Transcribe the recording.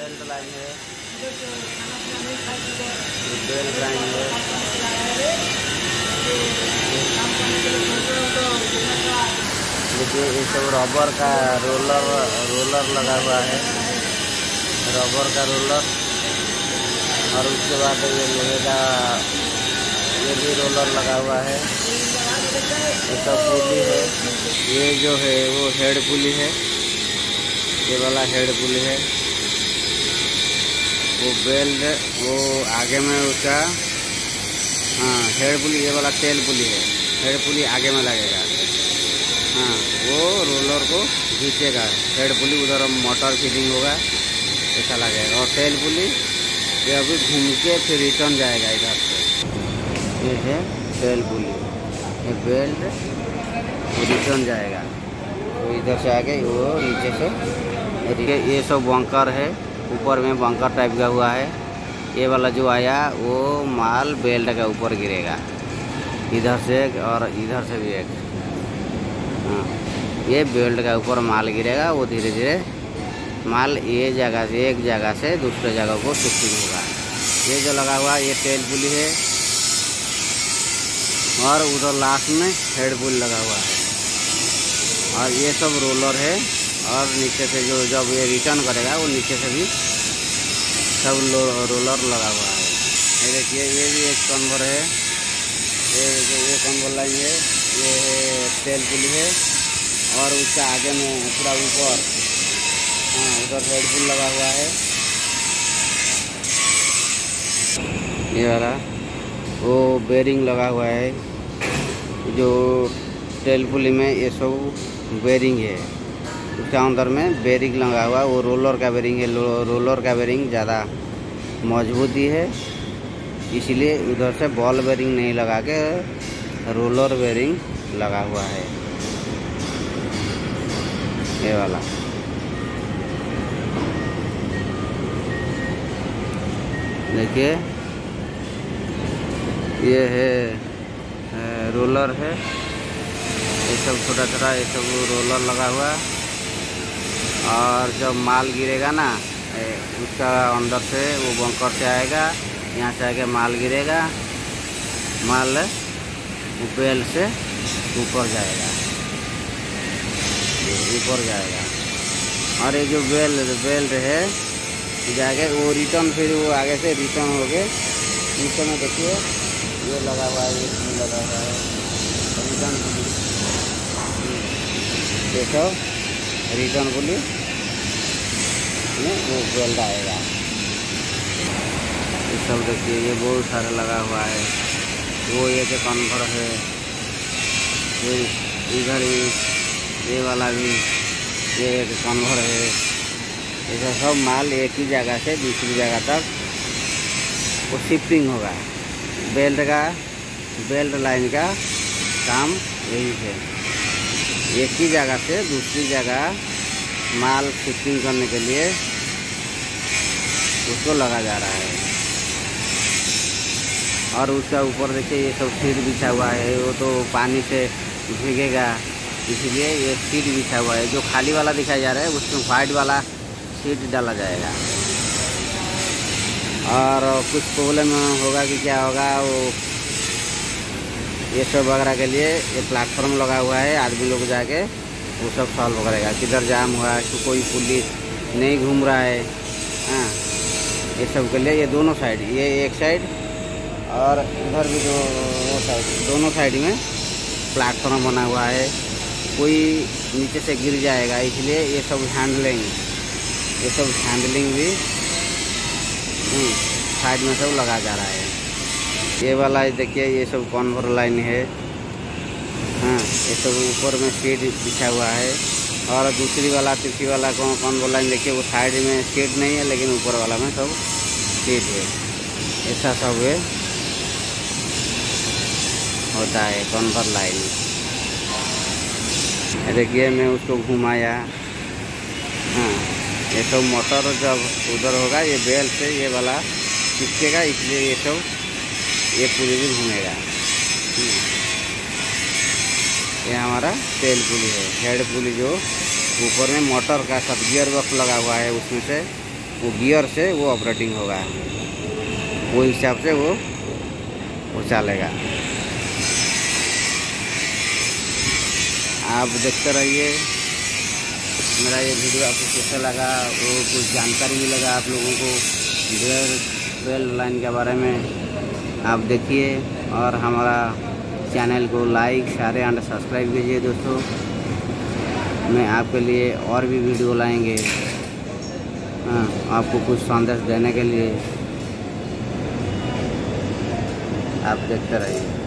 है। ये belt line देखिए ये सब रबर का रोलर रोलर लगा हुआ है। रबर का रोलर और उसके बाद ये लोहे का, ये भी रोलर लगा हुआ है। ये सब पुली है। ये जो है, वो हेड पुली है। ये वाला हेड पुली है। वो बेल्ट, वो आगे में उसका हाँ हेड पुली, ये वाला तेल पुली है। हेड पुली आगे में लगेगा। हाँ वो रोलर को खींचेगा। हेड पुली उधर मोटर फिटिंग होगा, ऐसा लगेगा। और टेल पुली, ये अभी घूम के फिर रिटर्न जाएगा इधर से। ये है टेल पुली। ये बेल्ट, वो रिटर्न जाएगा। तो इधर से आगे, वो नीचे से, ये सब बंकर है। ऊपर में बंकर टाइप का हुआ है। ये वाला जो आया, वो माल बेल्ट के ऊपर गिरेगा। इधर से और इधर से भी एक। हाँ ये बेल्ट के ऊपर माल गिरेगा, वो धीरे धीरे माल ये जगह से, एक जगह से दूसरे जगह को शिफ्टिंग होगा। ये जो लगा हुआ, ये टेल पुली है। और उधर लास्ट में हेड पुल लगा हुआ है। और ये सब रोलर है। और नीचे से जो जब ये रिटर्न करेगा, वो नीचे से भी सब रोलर लगा हुआ है। ये देखिए, ये भी एक कन्वर है। ये ये कन्वर लाइन है। ये तेल पुली है। और उसका आगे में पूरा ऊपर हाँ उधर हेड पुल लगा हुआ है। ये वाला, वो बेरिंग लगा हुआ है। जो टेल पुली में ये सब बेरिंग है। उसका अंदर में बेरिंग लगा हुआ है, वो रोलर का बेरिंग है रोलर का बेरिंग ज़्यादा मजबूती है इसलिए उधर से बॉल बेरिंग नहीं लगा के रोलर बेरिंग लगा हुआ है। ये वाला। देखिए, ये है रोलर है। ये सब छोटा छोटा ये सब रोलर लगा हुआ है। और जब माल गिरेगा ना उसका अंदर से वो बंकर से आएगा, यहाँ से आके माल गिरेगा, माल बेल से ऊपर जाएगा। ऊपर जाएगा। और ये जो बेल बेल्ट है जाके वो रिटर्न फिर वो आगे से रिटर्न हो गए। नीचे में देखिए, ये लगा हुआ है, ये लगा हुआ है। रिटर्न देखो रिटर्न पुलिस में वो बेल्ट आएगा। ये सब देखिए, ये बहुत सारा लगा हुआ है। वो ये जो कन्फर है, ये इधर भी ये वाला भी, ये एक कन्वर है। ऐसा सब माल एक ही जगह से दूसरी जगह तक वो शिफ्टिंग होगा। बेल्ट का बेल्ट लाइन का काम यही है। एक ही जगह से दूसरी जगह माल शिफ्टिंग करने के लिए उसको लगा जा रहा है। और उसका ऊपर देखिए, ये सब सीट बिछा हुआ है। वो तो पानी से भीगेगा। इसलिए ये सीट बिछा हुआ है। जो खाली वाला दिखाया जा रहा है, उसमें वाइट वाला सीट डाला जाएगा। और कुछ प्रॉब्लम होगा कि क्या होगा, वो ये सब वगैरह के लिए ये प्लेटफॉर्म लगा हुआ है। आदमी लोग जाके वो सब सॉल्व करेगा। किधर जाम हुआ कि कोई पुलिस नहीं घूम रहा है। हाँ। ये सब लिए ये दोनों साइड ये एक साइड और इधर भी जो साइड दोनों साइड में प्लेटफॉर्म बना हुआ है। कोई नीचे से गिर जाएगा, इसलिए ये सब हैंडलिंग ये सब हैंडलिंग भी साइड में सब लगा जा रहा है। ये वाला देखिए, ये सब कॉन्वर लाइन है। हाँ ये सब ऊपर में सीट बिछा हुआ है। और दूसरी वाला, तीसरी वाला कौन कौन लाइन देखिए वो साइड में सीट नहीं है, लेकिन ऊपर वाला में सब सीट है। ऐसा सब है। होता है, कौन कॉन्वर लाइन देखिए, मैं उसको घुमाया। हाँ ये सब मोटर जब उधर होगा, ये बेल से ये वाला चिपकेगा इसलिए ये सब, ये पूरी भी घूमेगा। ये हमारा तेल पुली है, हेड पुली जो ऊपर में मोटर का सब गियर बॉक्स लगा हुआ है, उसमें से वो गियर से वो ऑपरेटिंग होगा। वो हिसाब से वो वो चलेगा। आप देखते रहिए। मेरा ये वीडियो आपको कैसा लगा, वो कुछ जानकारी मिलेगा आप लोगों को डेयर ट्वेल्व लाइन के बारे में आप देखिए और हमारा चैनल को लाइक शेयर एंड सब्सक्राइब कीजिए दोस्तों। मैं आपके लिए और भी वीडियो लाएँगे। हाँ आपको कुछ संदेश देने के लिए। आप देखते रहिए।